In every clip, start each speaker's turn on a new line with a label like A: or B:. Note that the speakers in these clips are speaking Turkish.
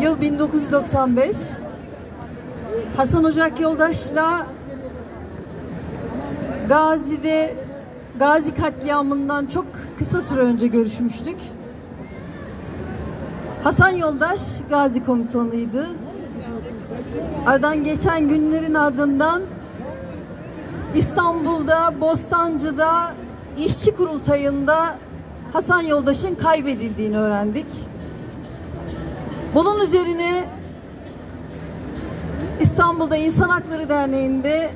A: Yıl 1995. Hasan Ocak Yoldaş'la Gazi'de Gazi katliamından çok kısa süre önce görüşmüştük. Hasan Yoldaş Gazi komutanıydı. Aradan geçen günlerin ardından İstanbul'da, Bostancı'da, işçi kurultayında Hasan Yoldaş'ın kaybedildiğini öğrendik. Bunun üzerine İstanbul'da İnsan Hakları Derneği'nde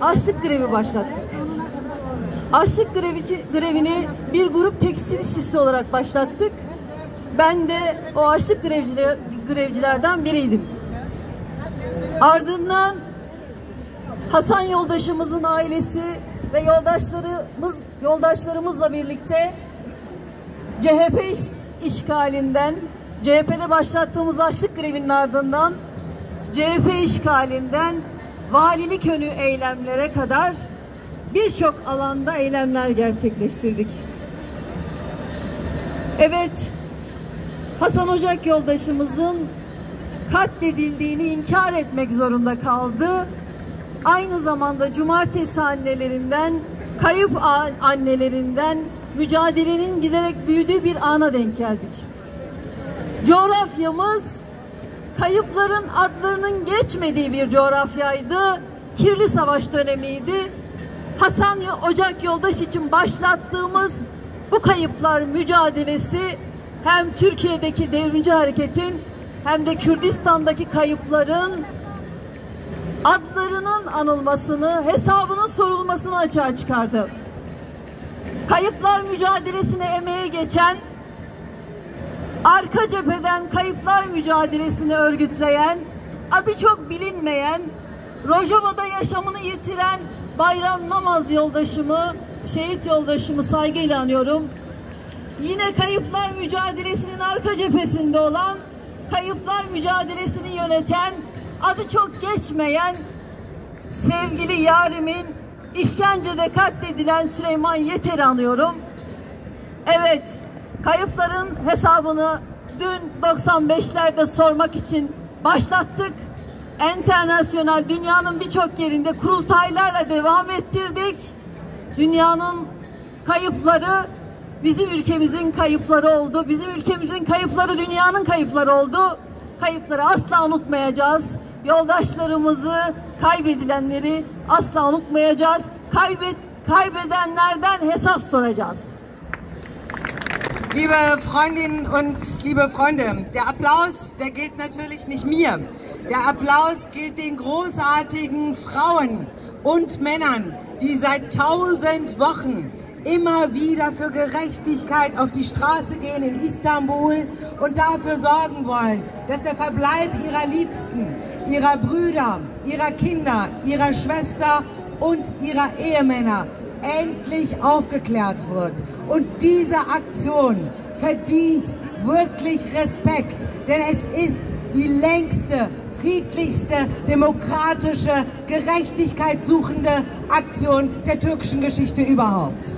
A: açlık grevi başlattık. Açlık grevi, grevini bir grup tekstil işçisi olarak başlattık. Ben de o açlık grevciler, grevcilerden biriydim. Ardından Hasan yoldaşımızın ailesi ve yoldaşlarımız yoldaşlarımızla birlikte CHP iş, işgalinden CHP'de başlattığımız açlık grevinin ardından CHP işgalinden valilik önü eylemlere kadar birçok alanda eylemler gerçekleştirdik. Evet, Hasan Ocak yoldaşımızın katledildiğini inkar etmek zorunda kaldı. Aynı zamanda cumartesi annelerinden, kayıp annelerinden mücadelenin giderek büyüdüğü bir ana denk geldik. Coğrafyamız kayıpların adlarının geçmediği bir coğrafyaydı. Kirli savaş dönemiydi. Hasan Ocak Yoldaş için başlattığımız bu kayıplar mücadelesi hem Türkiye'deki devrimci hareketin hem de Kürdistan'daki kayıpların adlarının anılmasını, hesabının sorulmasını açığa çıkardı. Kayıplar mücadelesine emeğe geçen, arka cepheden kayıplar mücadelesini örgütleyen, adı çok bilinmeyen, Rojava'da yaşamını yitiren Bayram Namaz yoldaşımı, şehit yoldaşımı saygıyla anıyorum. Yine kayıplar mücadelesinin arka cephesinde olan, kayıplar mücadelesini yöneten, adı çok geçmeyen sevgili yarimin işkencede katledilen Süleyman Yeter'i anıyorum. Evet, kayıpların hesabını dün 95'lerde sormak için başlattık. Enternasyonel dünyanın birçok yerinde kurultaylarla devam ettirdik. Dünyanın kayıpları bizim ülkemizin kayıpları oldu. Bizim ülkemizin kayıpları dünyanın kayıpları oldu. Kayıpları asla unutmayacağız. Yoldaşlarımızı, kaybedilenleri asla unutmayacağız. Kaybet, kaybedenlerden hesap soracağız.
B: Liebe Freundinnen und liebe Freunde, der Applaus, der gilt natürlich nicht mir. Der Applaus gilt den großartigen Frauen und Männern, die seit tausend Wochen immer wieder für Gerechtigkeit auf die Straße gehen in Istanbul und dafür sorgen wollen, dass der Verbleib ihrer Liebsten, ihrer Brüder, ihrer Kinder, ihrer Schwester und ihrer Ehemänner endlich aufgeklärt wird. Und diese Aktion verdient wirklich Respekt, denn es ist die längste friedlichste, demokratische, gerechtigkeitssuchende Aktion der türkischen Geschichte überhaupt.